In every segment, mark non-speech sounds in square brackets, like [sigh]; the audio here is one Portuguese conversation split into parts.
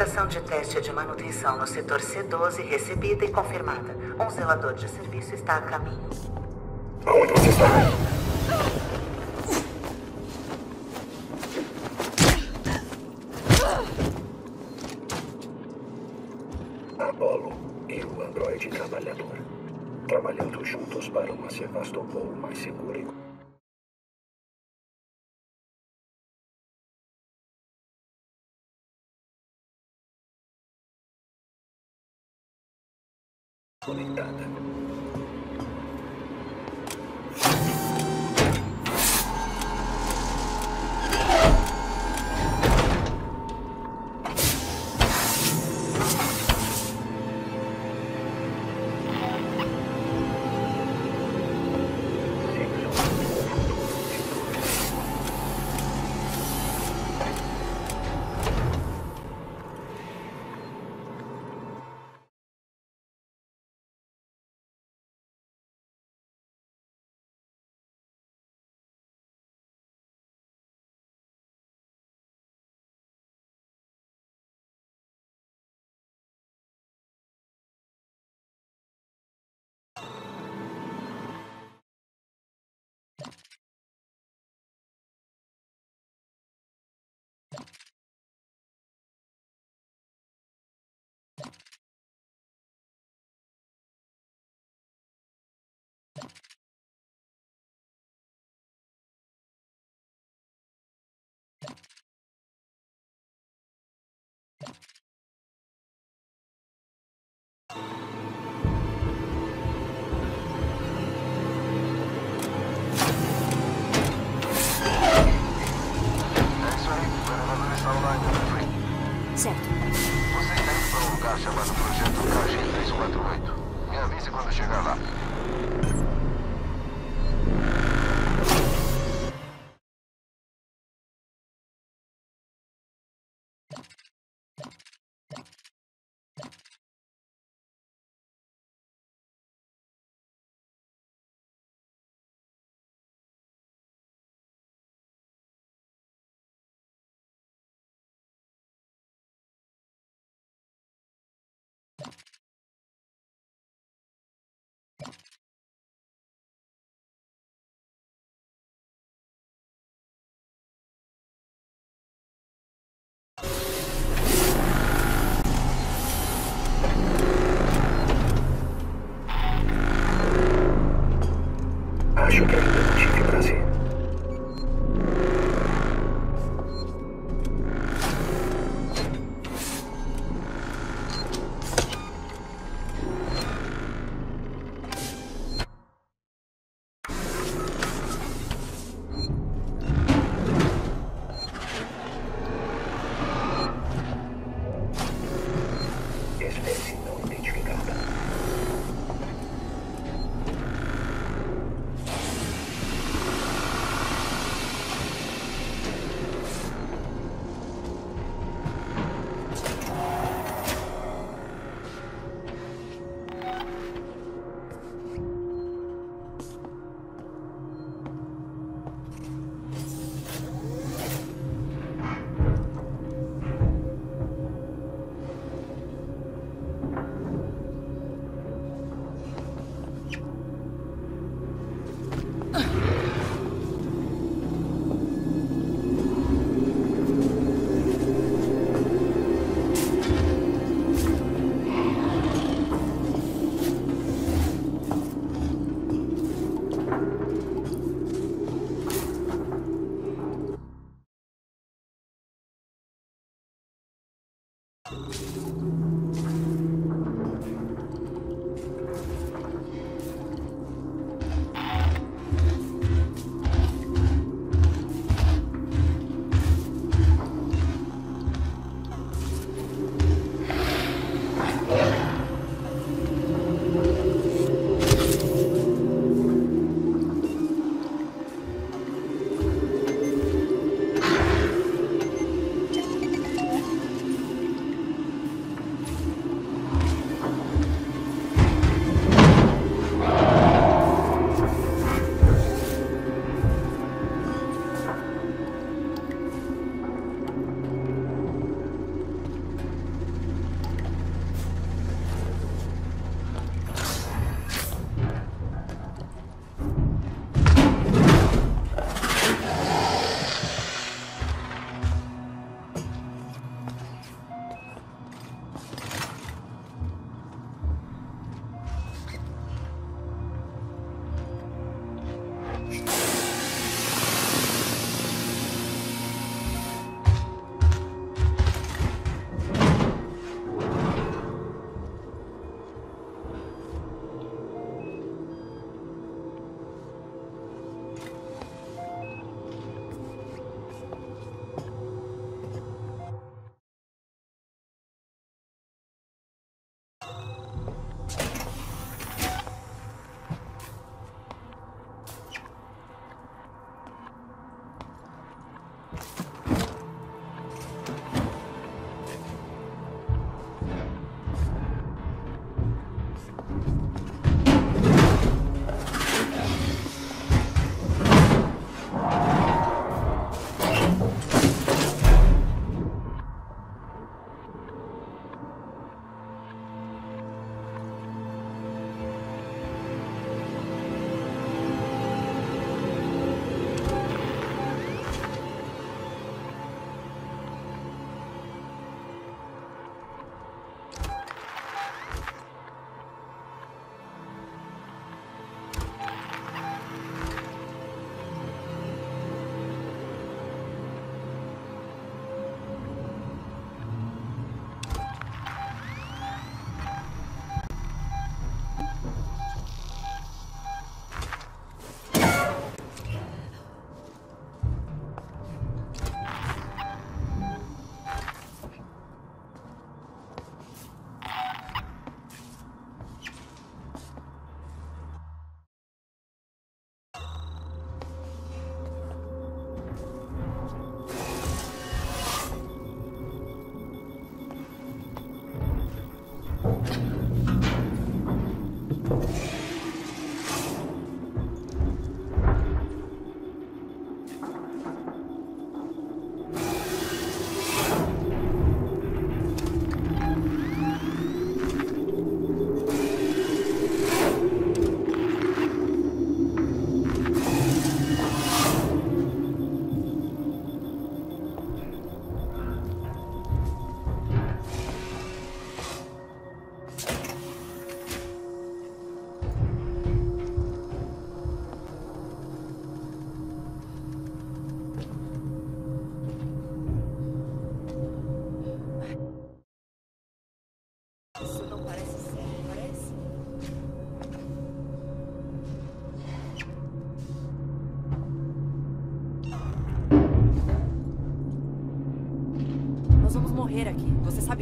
Solicitação de teste de manutenção no setor C12 recebida e confirmada. Um zelador de serviço está a caminho. Aonde você está? Apolo e o androide trabalhador. Trabalhando juntos para uma Sevastopol mais segura e conectada.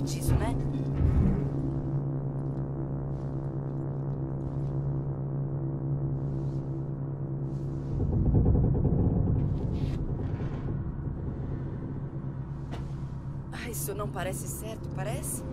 Disso, né? Ah, isso não parece certo, parece?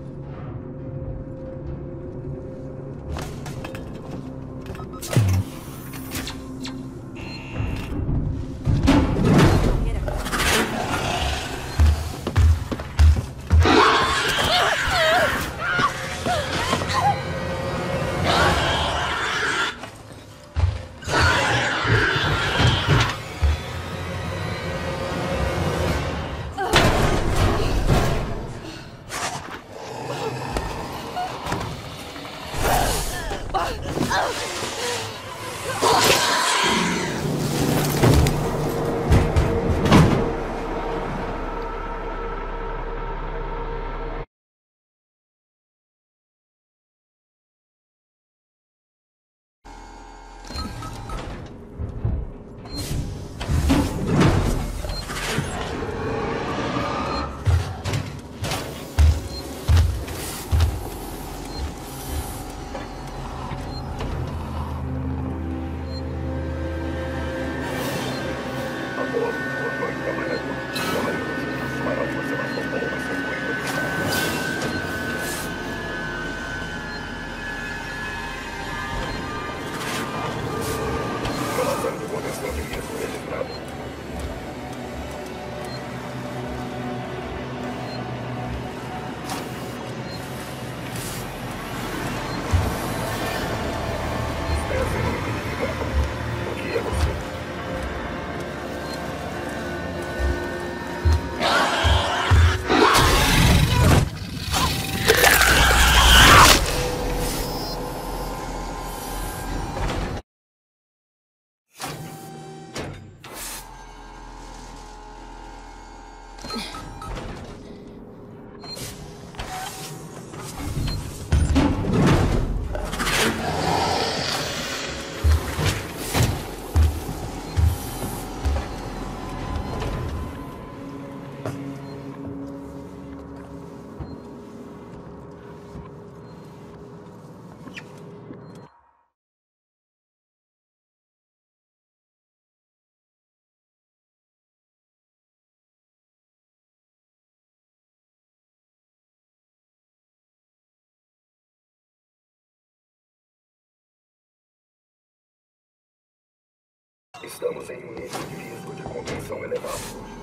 Estamos em um nível de risco de contenção elevado.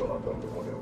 O modelo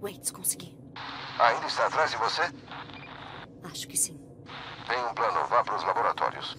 Waits, consegui. Ainda está atrás de você? Acho que sim. Tem um plano. Vá para os laboratórios.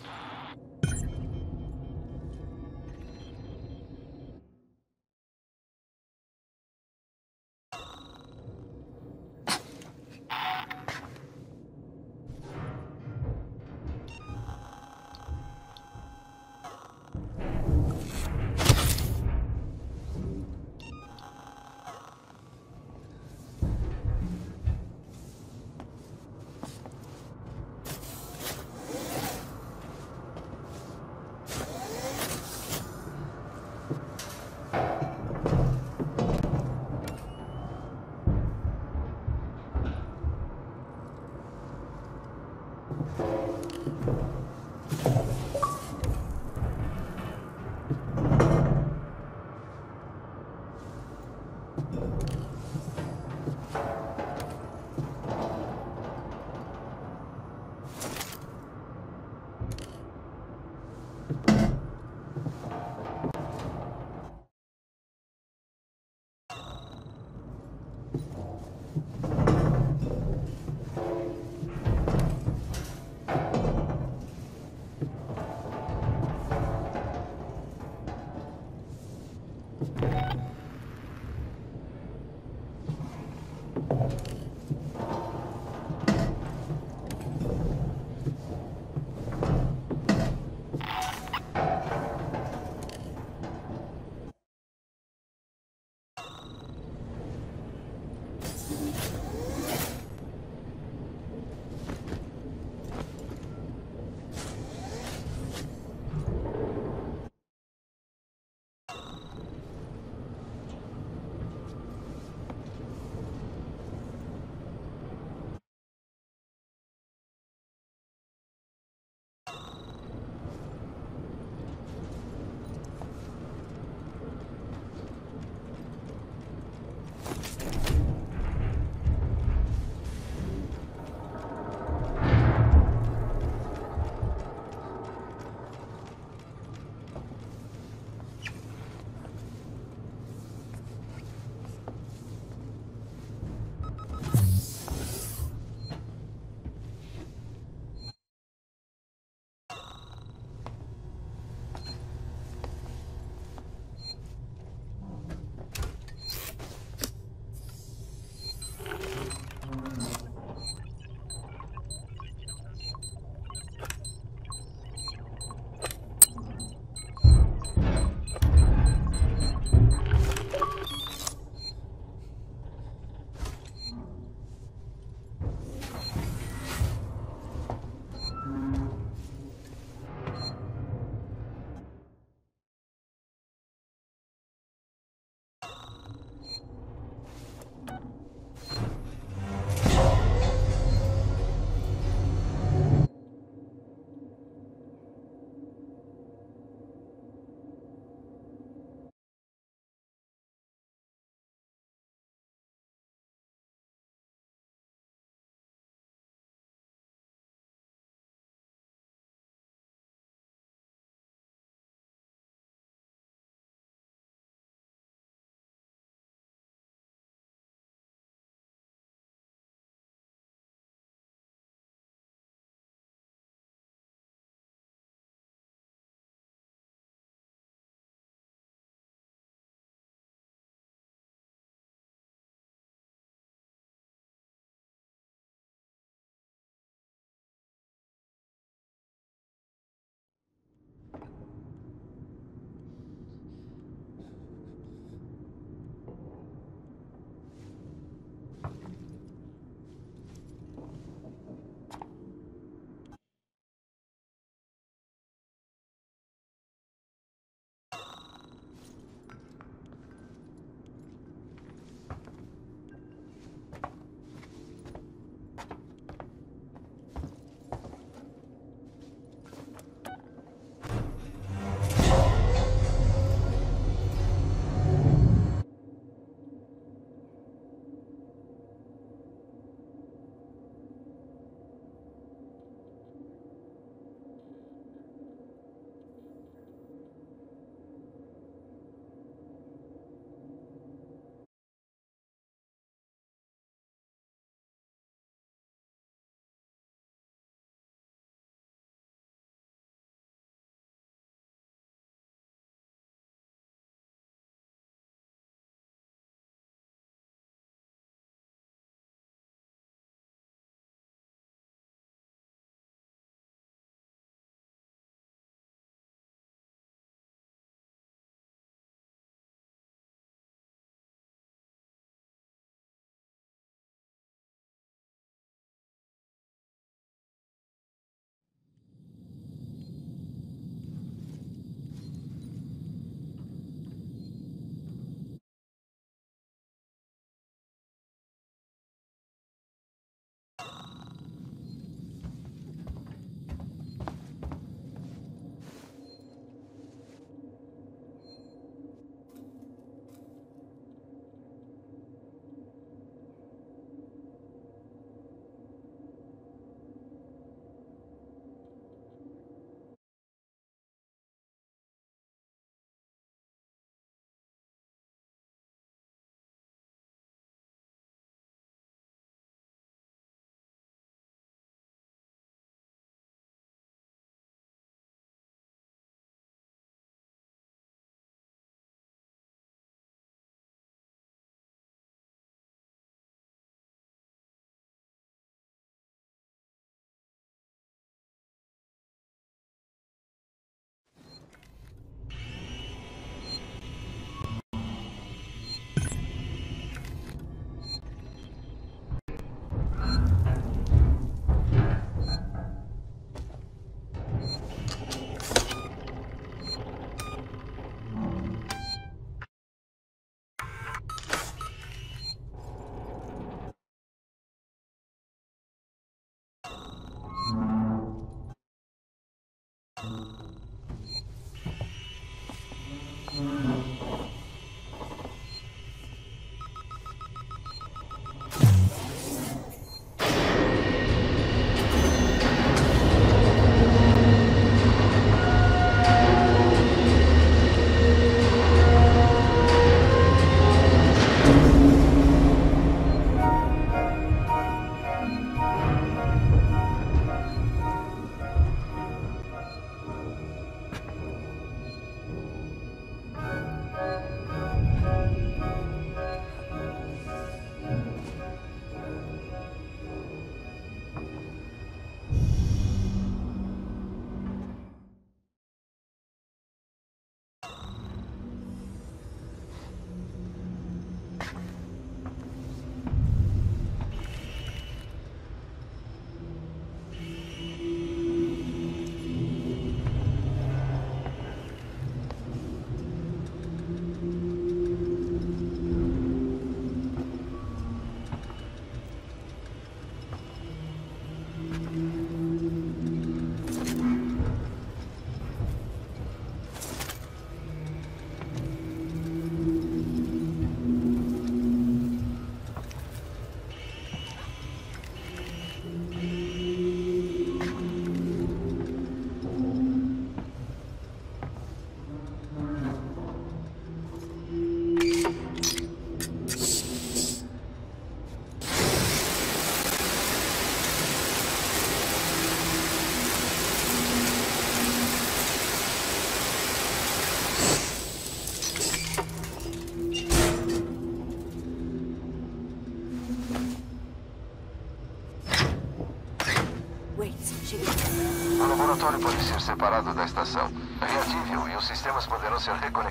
Pode ser separado da estação. Reative-o e os sistemas poderão ser reconectados.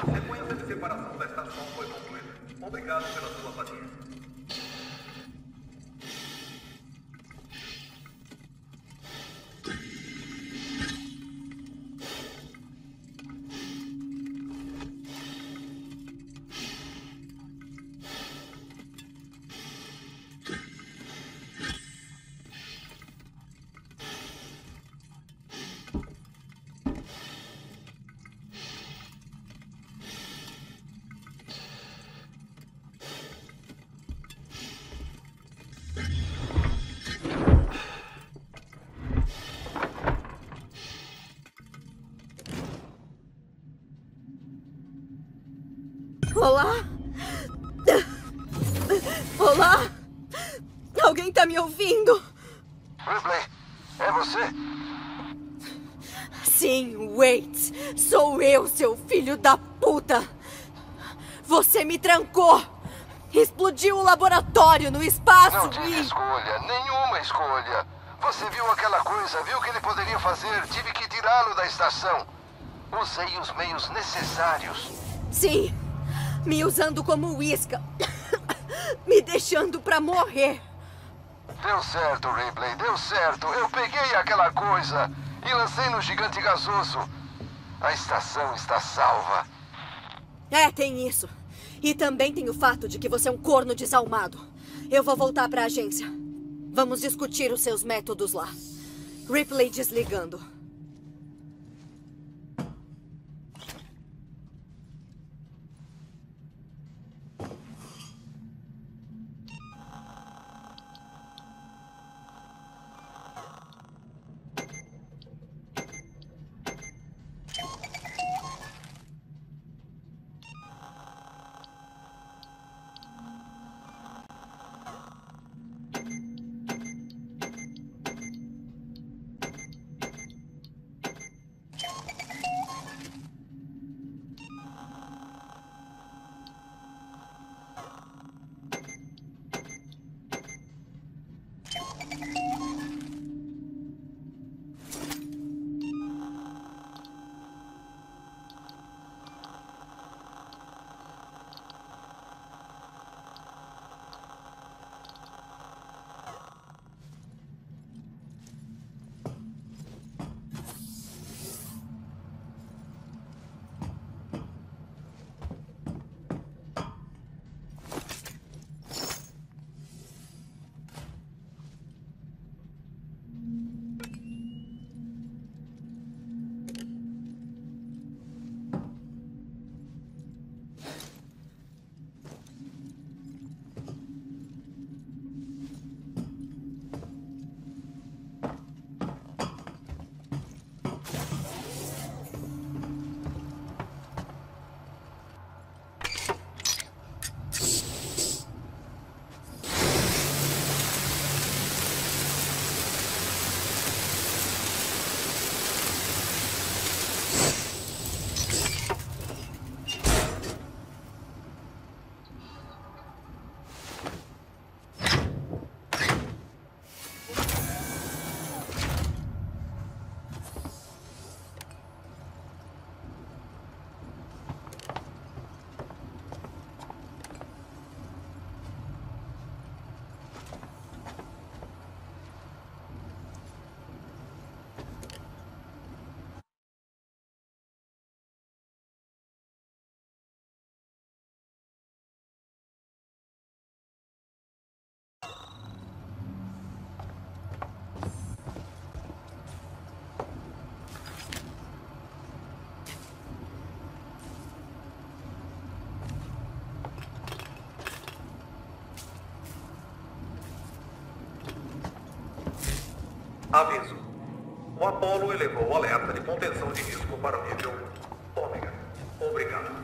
A sequência de separação da estação foi concluída. Obrigado pela sua paciência. Ouvindo? Ripley, é você? Sim, Wait. Sou eu, seu filho da puta. Você me trancou. Explodiu o laboratório no espaço Não tive e. escolha, nenhuma escolha. Você viu aquela coisa, viu o que ele poderia fazer, tive que tirá-lo da estação. Usei os meios necessários. Sim, me usando como isca. [coughs] me deixando pra morrer. Deu certo, Ripley, deu certo. Eu peguei aquela coisa e lancei no gigante gasoso. A estação está salva. É, tem isso. E também tem o fato de que você é um corno desalmado. Eu vou voltar pra agência. Vamos discutir os seus métodos lá. Ripley desligando. Aviso. O Apollo elevou o alerta de contenção de risco para o nível ômega. Obrigado.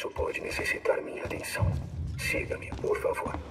Isso pode necessitar minha atenção. Siga-me, por favor.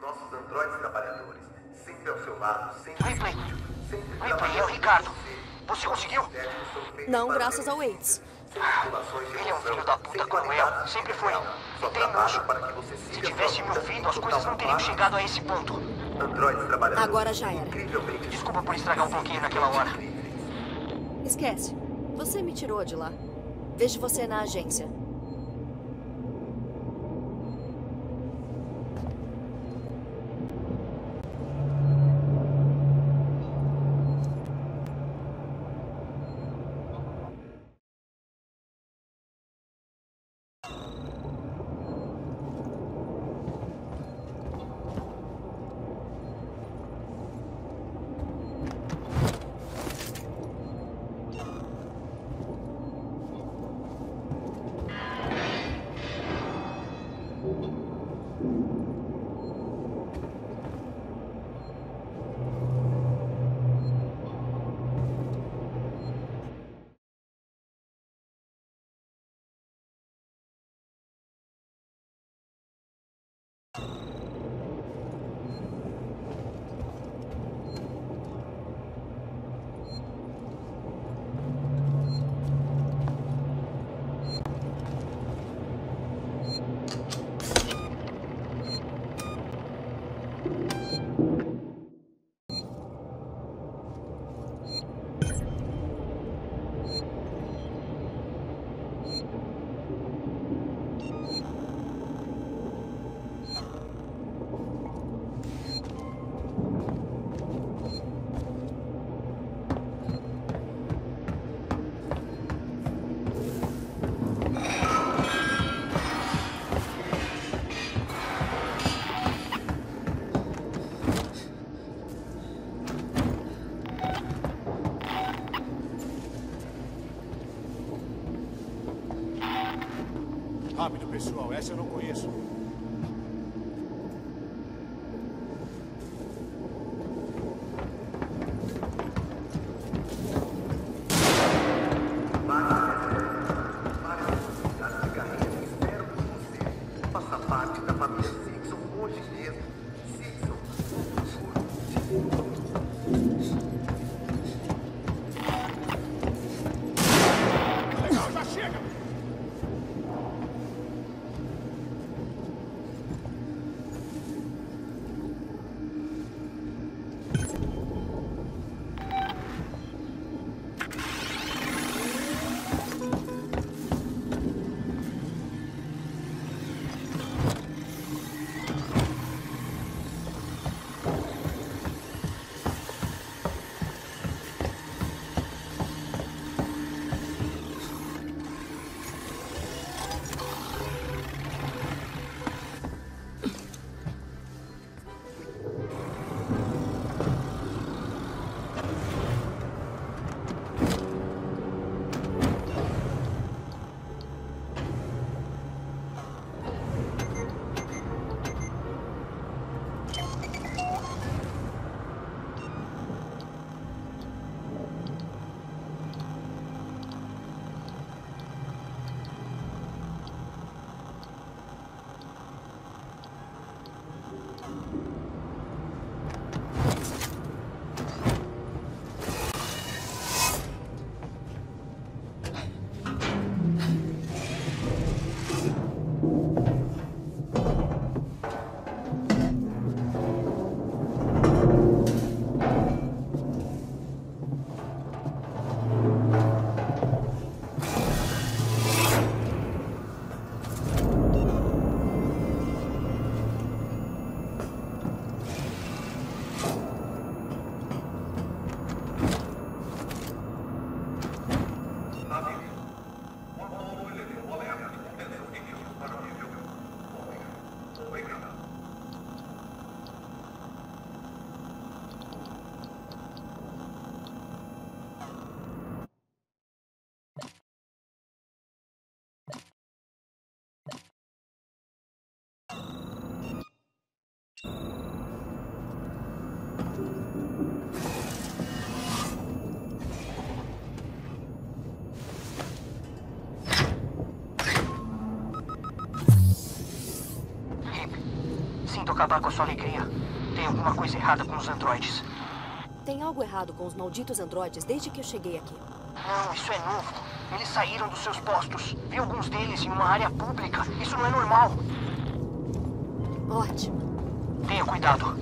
Nossos androides trabalhadores. Sempre ao seu lado, sempre Ripley. Sempre Ripley, é o Ricardo. você. Conseguiu? Não, graças ao de Ele é um filho da puta cruel. qualidade Sempre foi. E que você Se tivesse me ouvido, as coisas não teriam chegado a esse ponto. paz. Androides trabalhadores. Agora já era. Desculpa por estragar um bloqueio naquela hora. Esquece. Você me tirou de lá. Vejo você na agência. Pessoal. Essa eu não acabar com a sua alegria. Tem alguma coisa errada com os androides. Tem algo errado com os malditos androides desde que eu cheguei aqui. Não, isso é novo. Eles saíram dos seus postos. Vi alguns deles em uma área pública. Isso não é normal. Ótimo. Tenha cuidado.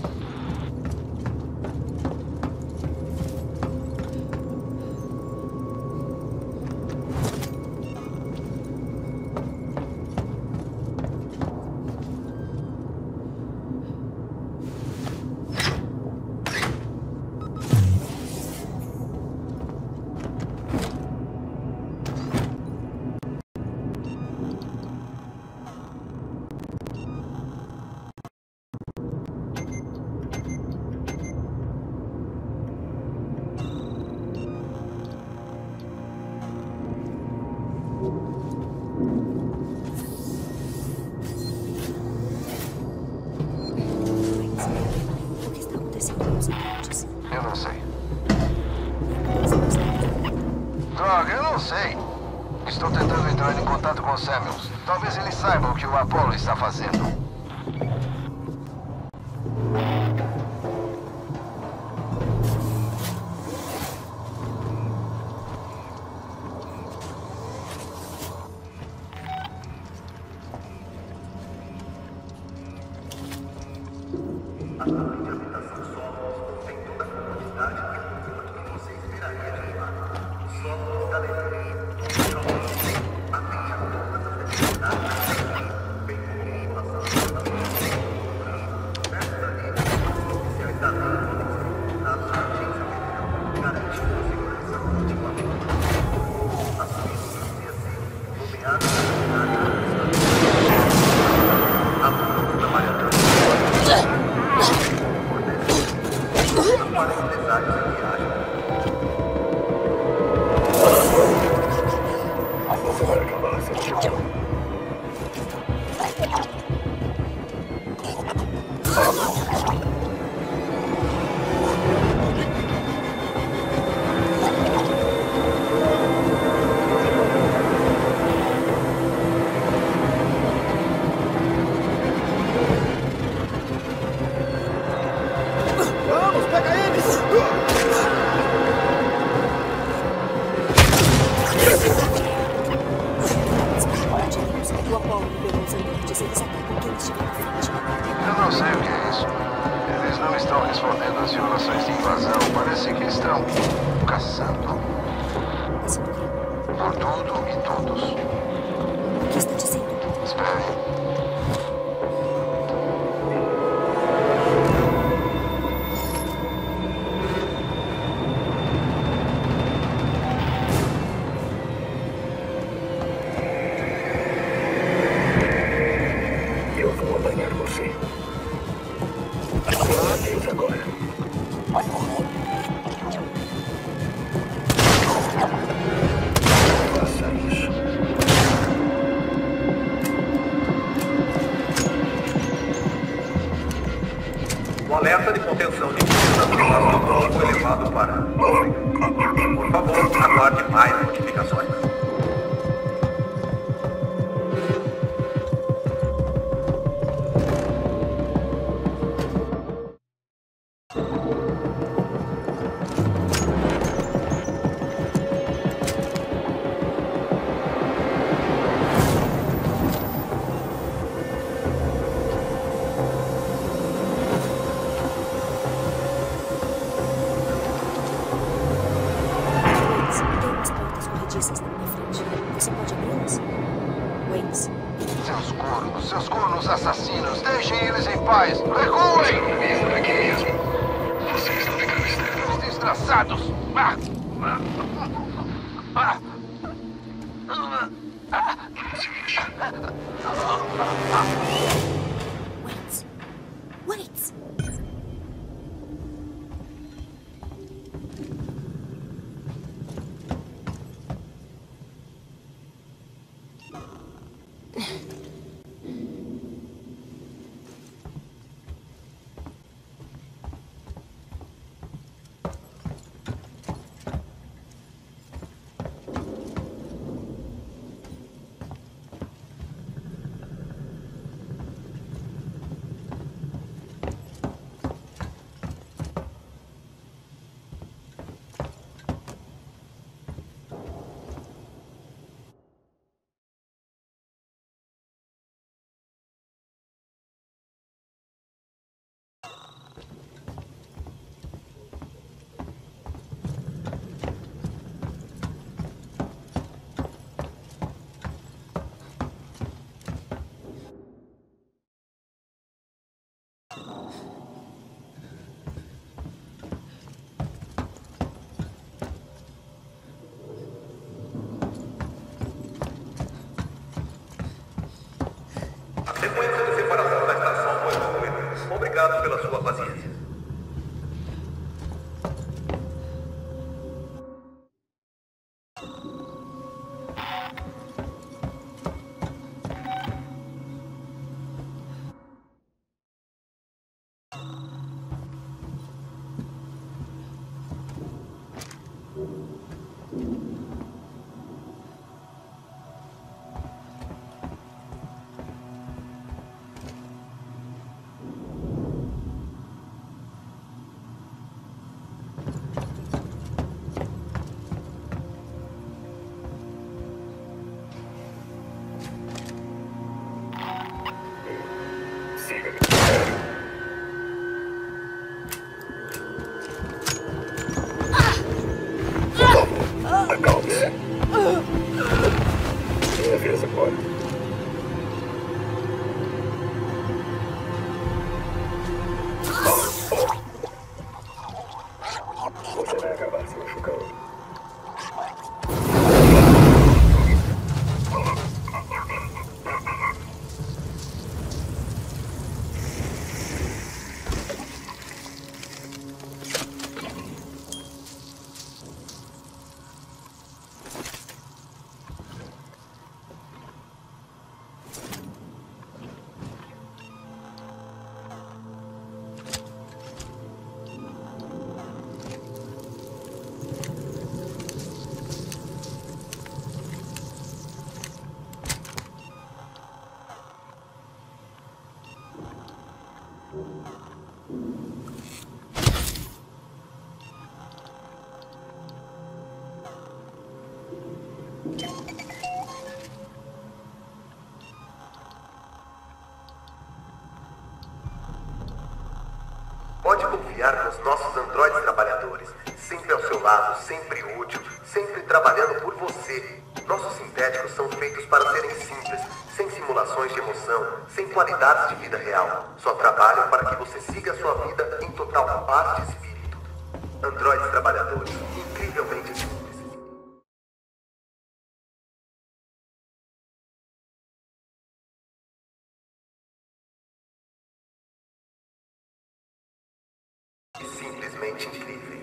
Pela sua paciência. Confiar nos nossos androides trabalhadores. Sempre ao seu lado, sempre útil, sempre trabalhando por você. Nossos sintéticos são feitos para serem simples, sem simulações de emoção, sem qualidades de vida real. Só trabalham para que você siga sua vida em total paz simplesmente incríveis.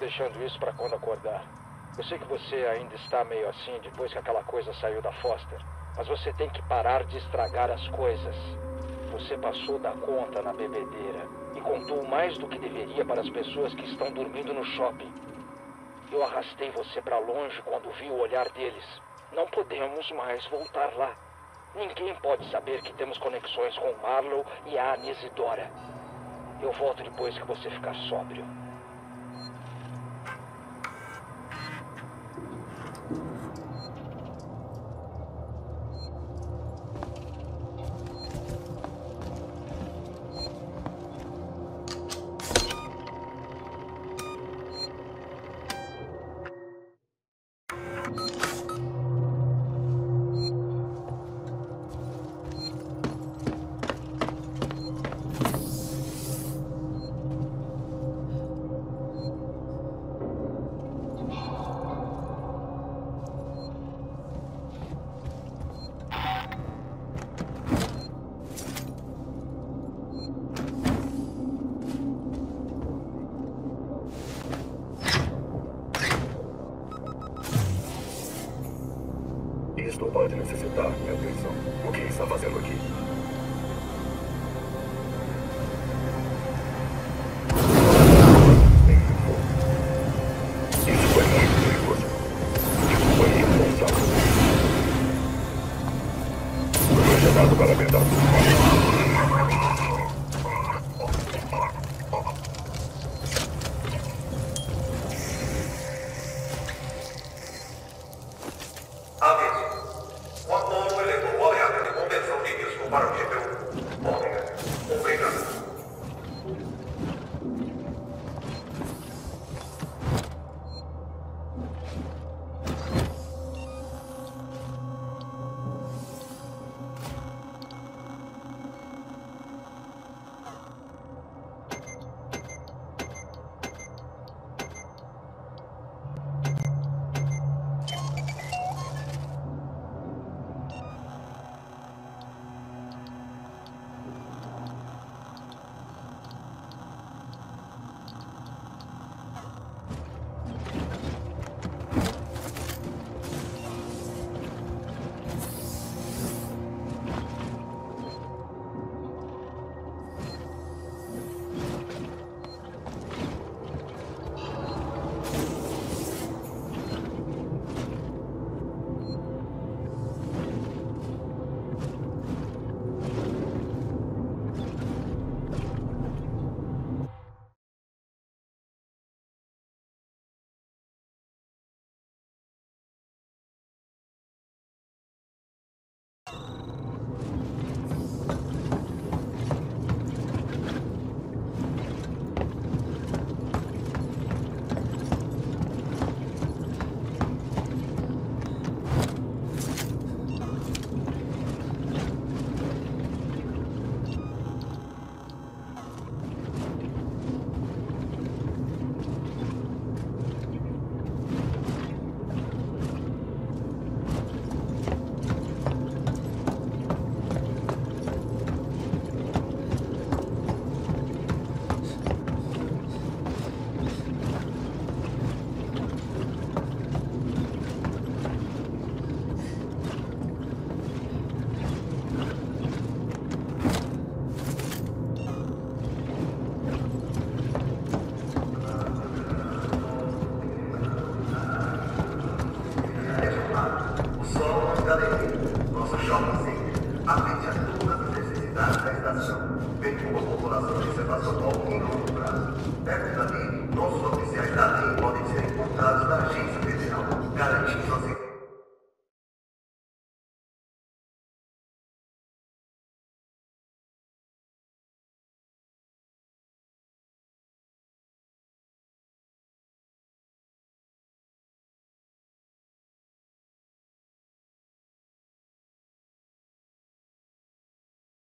Deixando isso para quando acordar. Eu sei que você ainda está meio assim depois que aquela coisa saiu da Foster. Mas você tem que parar de estragar as coisas. Você passou da conta na bebedeira e contou mais do que deveria para as pessoas que estão dormindo no shopping. Eu arrastei você para longe quando vi o olhar deles. Não podemos mais voltar lá. Ninguém pode saber que temos conexões com Marlow e a Anisidora. Eu volto depois que você ficar sóbrio.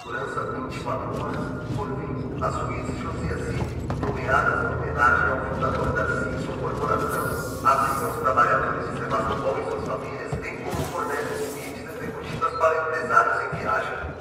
Segurança 24 horas, por fim, a Suíça José Cid, nomeadas em homenagem ao fundador da Simpson Corporação, abrigam os trabalhadores de Sebastopol e suas famílias, bem como fornecem suítes executivas para empresários em viagem.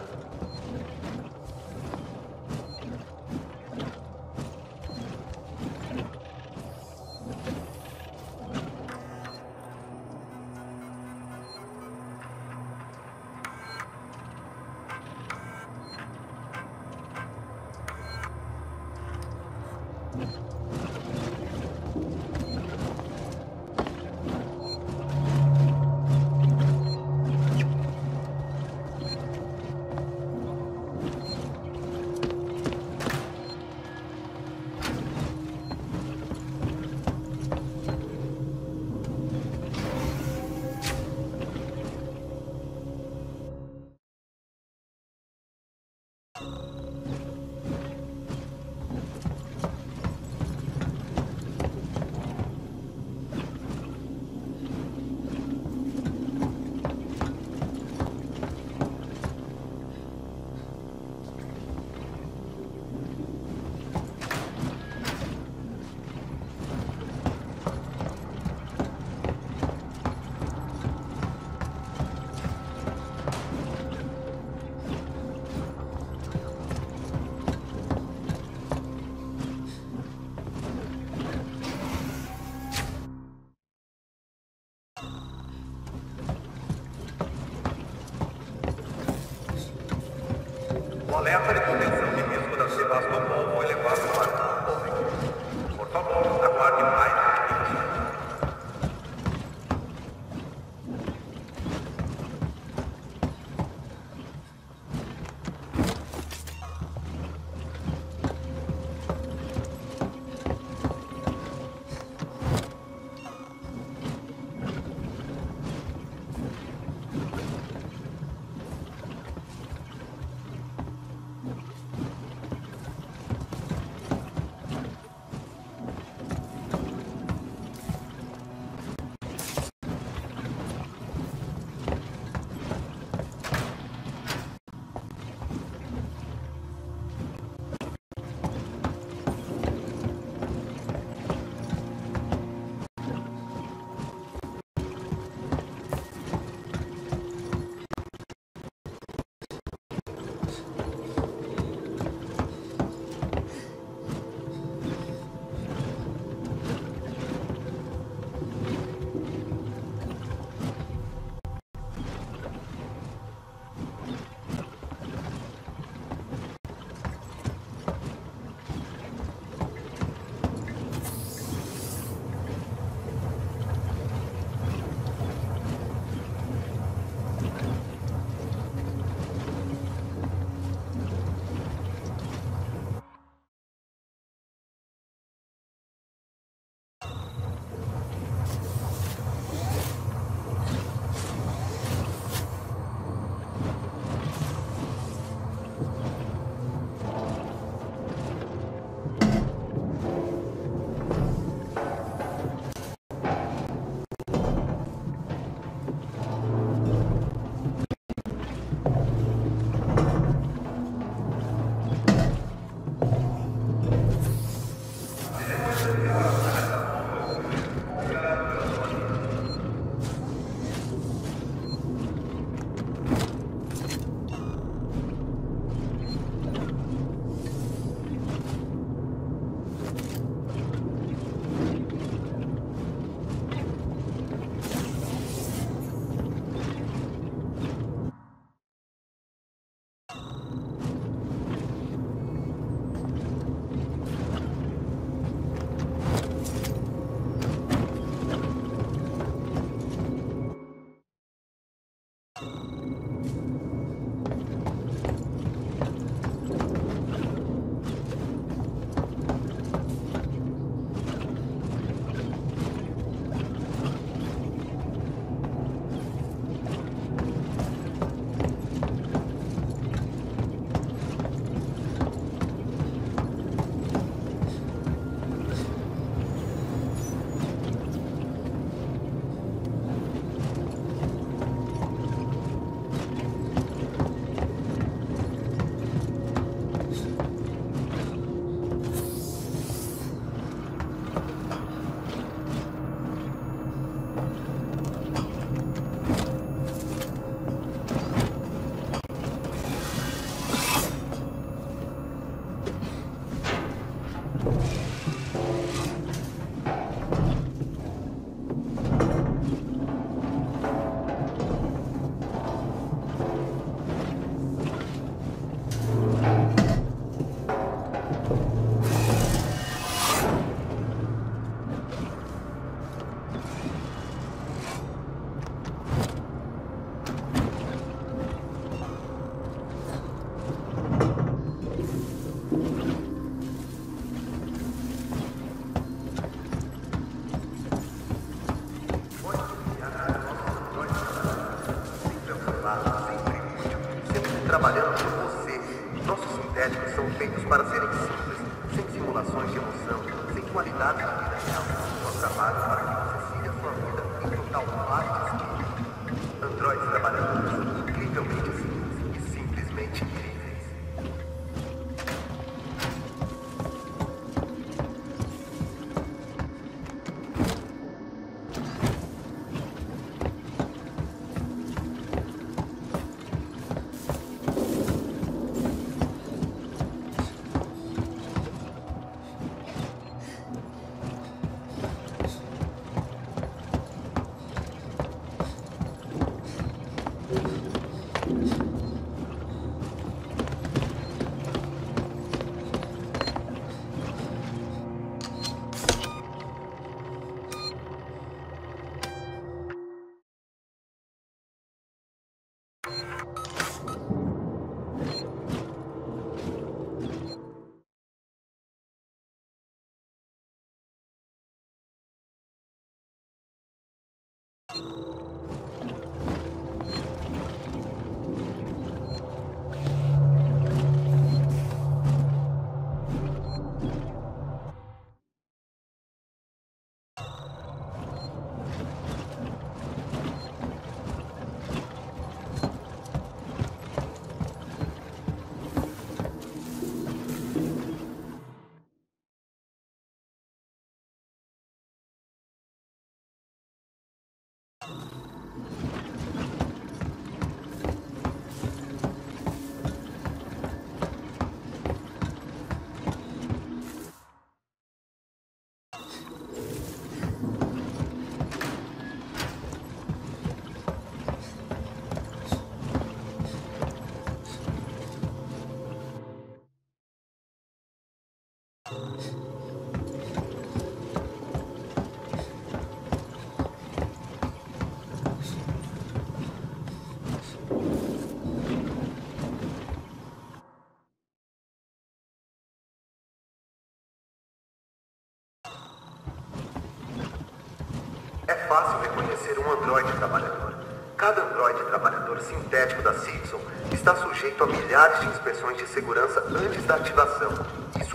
Fácil reconhecer um androide trabalhador. Cada androide trabalhador sintético da Simpson está sujeito a milhares de inspeções de segurança antes da ativação. Isso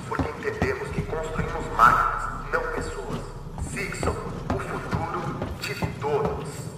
entendemos que construímos máquinas, não pessoas. Simpson, o futuro de todos.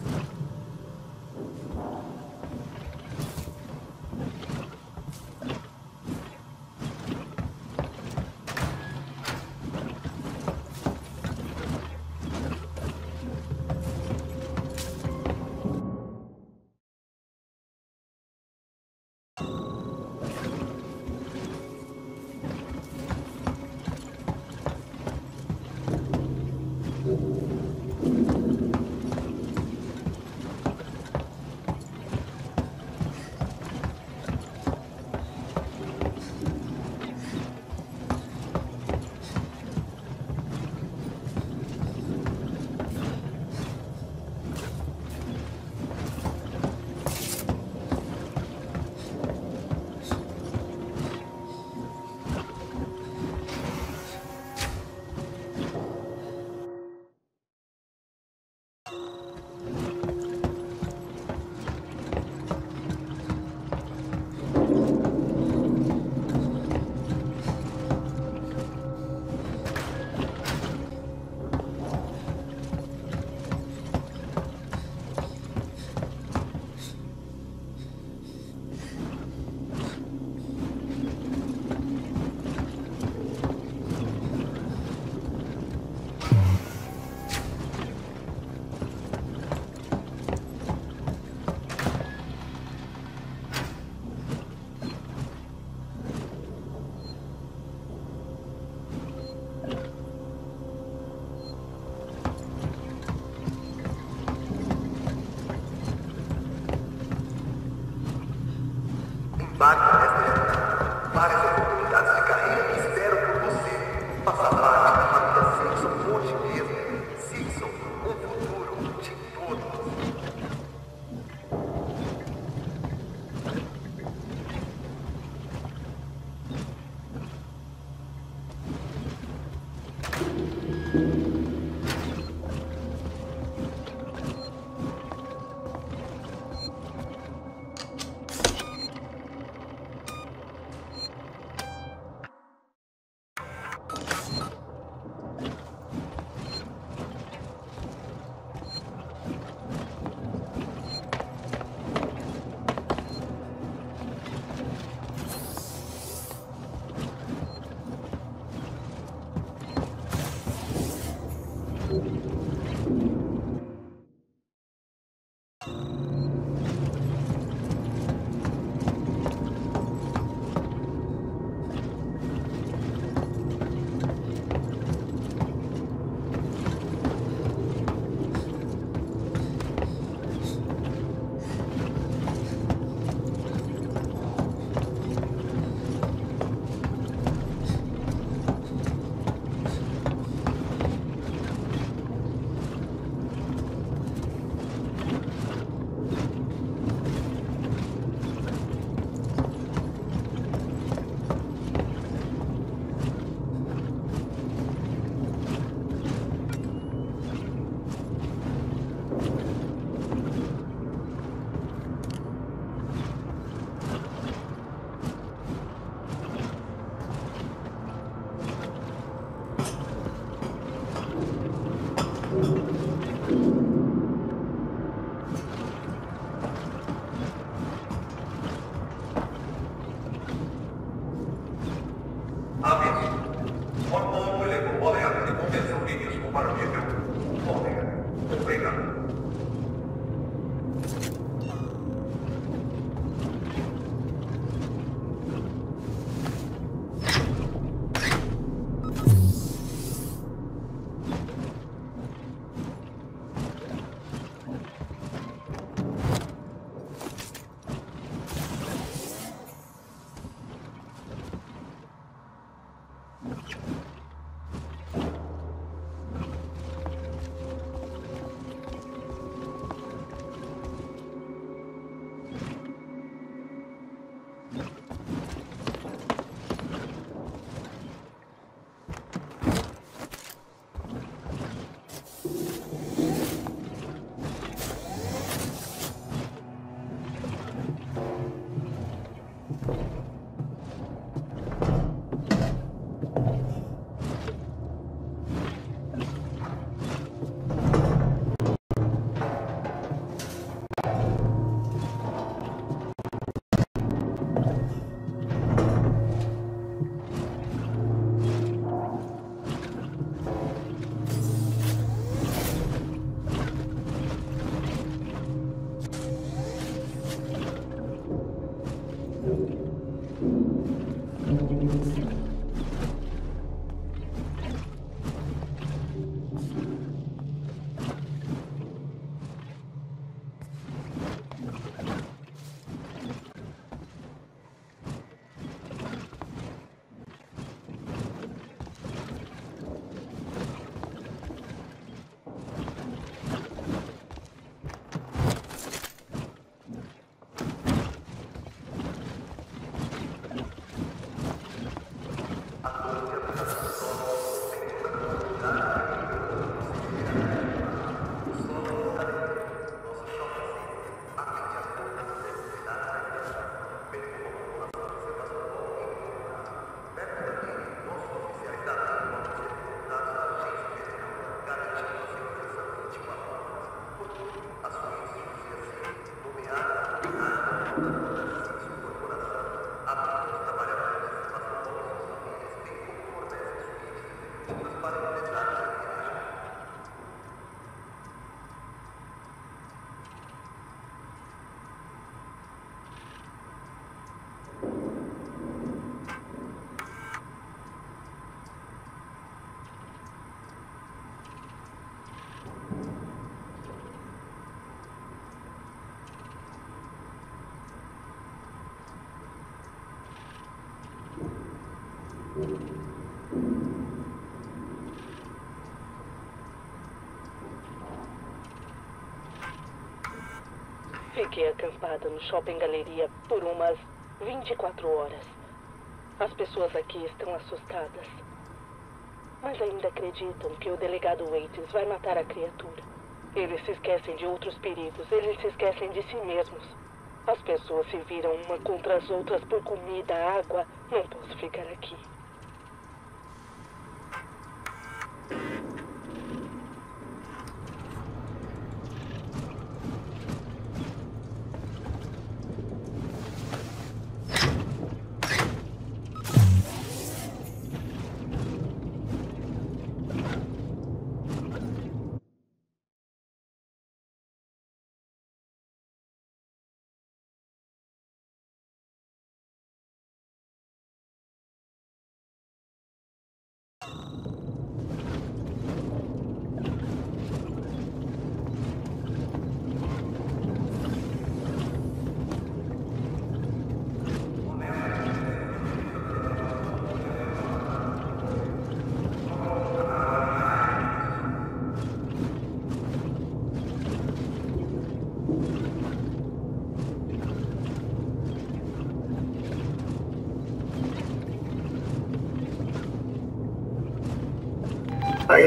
Fiquei acampada no Shopping Galeria por umas 24 horas. As pessoas aqui estão assustadas. Mas ainda acreditam que o delegado Waits vai matar a criatura. Eles se esquecem de outros perigos, eles se esquecem de si mesmos. As pessoas se viram uma contra as outras por comida, água. Não posso ficar aqui.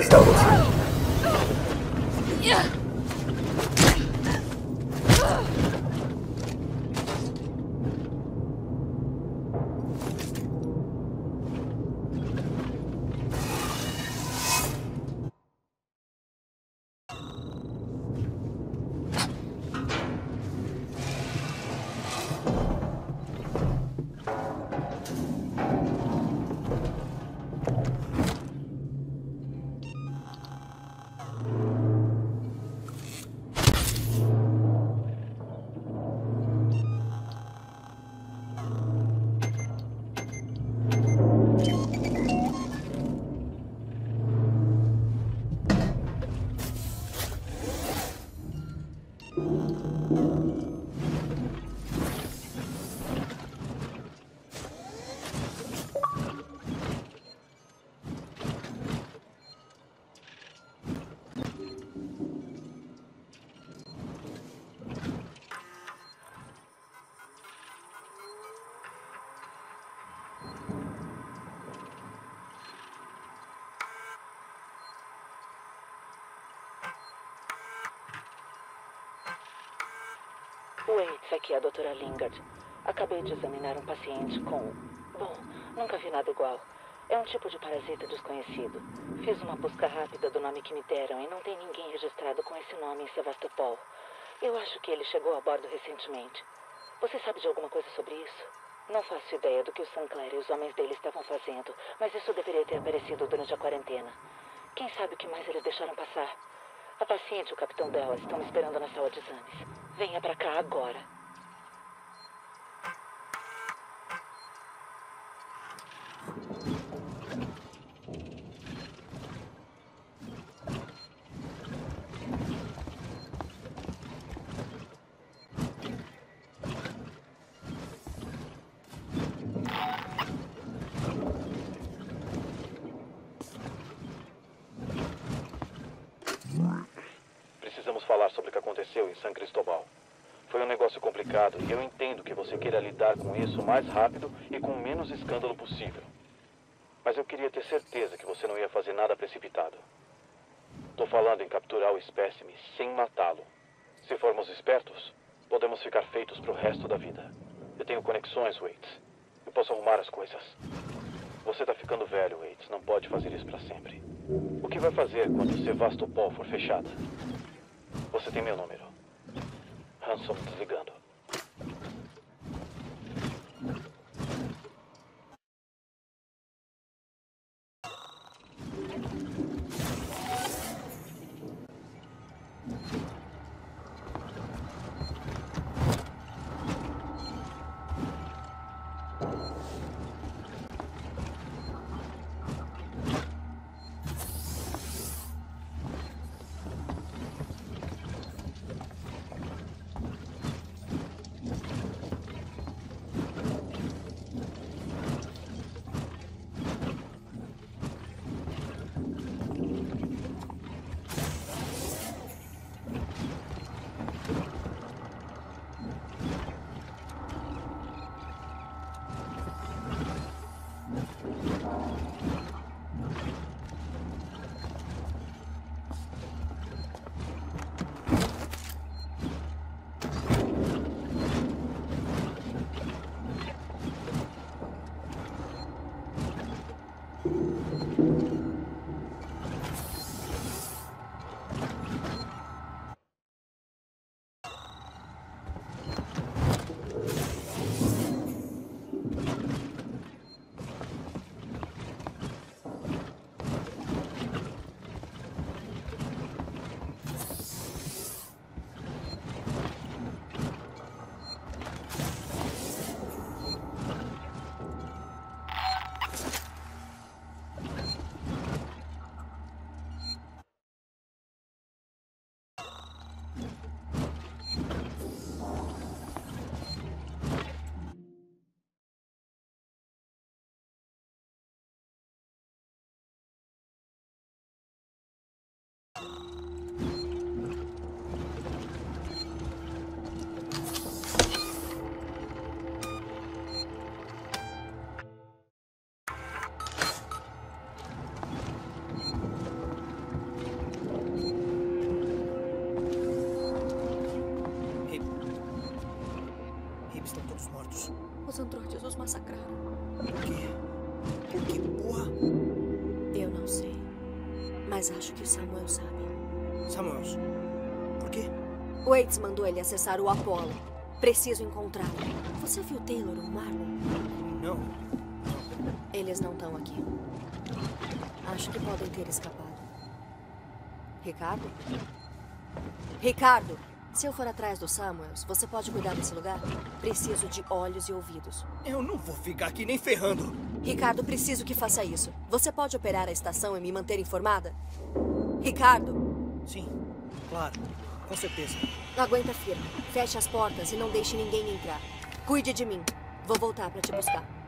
esta Waits, aqui é a doutora Lingard. Acabei de examinar um paciente com... Bom, nunca vi nada igual. É um tipo de parasita desconhecido. Fiz uma busca rápida do nome que me deram e não tem ninguém registrado com esse nome em Sevastopol. Eu acho que ele chegou a bordo recentemente. Você sabe de alguma coisa sobre isso? Não faço ideia do que o Sinclair e os homens dele estavam fazendo, mas isso deveria ter aparecido durante a quarentena. Quem sabe o que mais eles deixaram passar? A paciente e o Capitão Della estão me esperando na sala de exames. Venha pra cá agora. Falar sobre o que aconteceu em San Cristobal. Foi um negócio complicado e eu entendo que você queira lidar com isso o mais rápido e com o menos escândalo possível. Mas eu queria ter certeza que você não ia fazer nada precipitado. Estou falando em capturar o espécime sem matá-lo. Se formos espertos, podemos ficar feitos para o resto da vida. Eu tenho conexões, Waits. Eu posso arrumar as coisas. Você está ficando velho, Waits. Não pode fazer isso para sempre. O que vai fazer quando Sevastopol for fechada? Você tem meu número. Hanson desligando. Os androides os massacraram. O quê? O que porra? Eu não sei. Mas acho que o Samuel sabe. Samuels, por quê? Waits mandou ele acessar o Apollo. Preciso encontrá-lo. Você viu Taylor ou Marlon? Não. Eles não estão aqui. Acho que podem ter escapado. Ricardo? Ricardo! Se eu for atrás do Samuels, você pode cuidar desse lugar? Preciso de olhos e ouvidos. Eu não vou ficar aqui nem ferrando. Ricardo, preciso que faça isso. Você pode operar a estação e me manter informada? Ricardo! Sim, claro. Com certeza. Aguenta firme. Feche as portas e não deixe ninguém entrar. Cuide de mim. Vou voltar para te buscar.